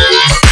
Yeah.